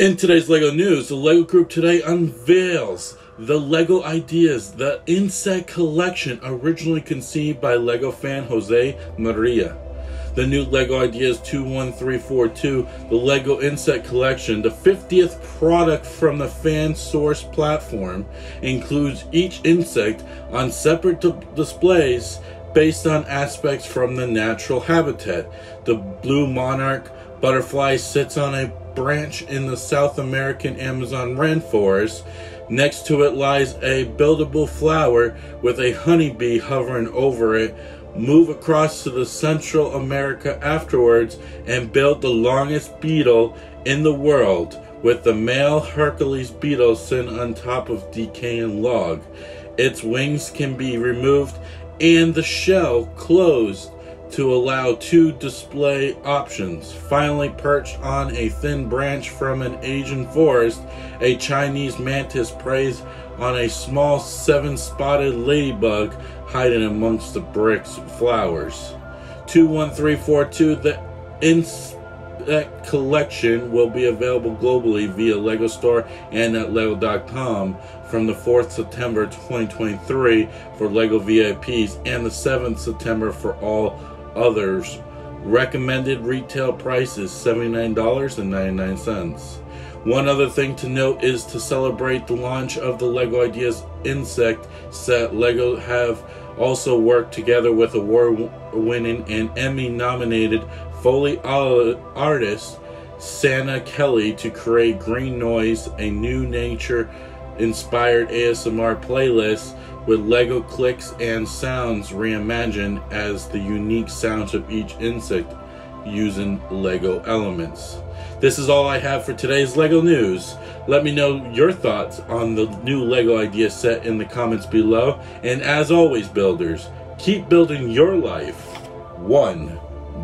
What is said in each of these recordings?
In today's LEGO news, the LEGO Group today unveils the LEGO Ideas, the insect collection originally conceived by LEGO fan Jose Maria. The new LEGO Ideas 21342, the LEGO Insect Collection, the 50th product from the fan source platform, includes each insect on separate displays based on aspects from the natural habitat. The blue morpho butterfly sits on a branch in the South American Amazon rainforest. Next to it lies a buildable flower with a honeybee hovering over it. Move across to the Central America afterwards and build the longest beetle in the world with the male Hercules beetle sitting on top of decaying log. Its wings can be removed and the shell closed to allow two display options. Finally, perched on a thin branch from an Asian forest, a Chinese mantis preys on a small seven spotted ladybug hiding amongst the bricks flowers. 21342 The Insect Collection will be available globally via LEGO Store and at LEGO.com from the 4th September 2023 for LEGO VIPs and the 7th September for all others. Recommended retail price is $79.99. One other thing to note is to celebrate the launch of the LEGO Ideas Insect set, LEGO have also worked together with award winning and Emmy nominated Foley artist Sanaa Kelley to create Green Noise, a new nature inspired ASMR playlist with Lego clicks and sounds reimagined as the unique sounds of each insect using Lego elements. This is all I have for today's LEGO news. Let me know your thoughts on the new LEGO idea set in the comments below. And as always, builders, keep building your life one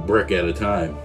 brick at a time.